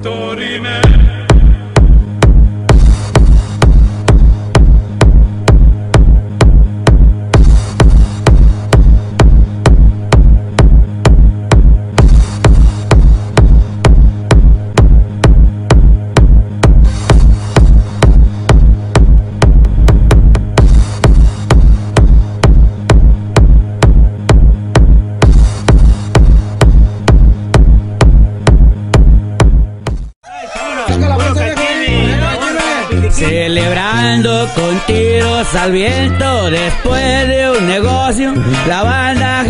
Torime Celebrando con tiros al viento después de un negocio, la banda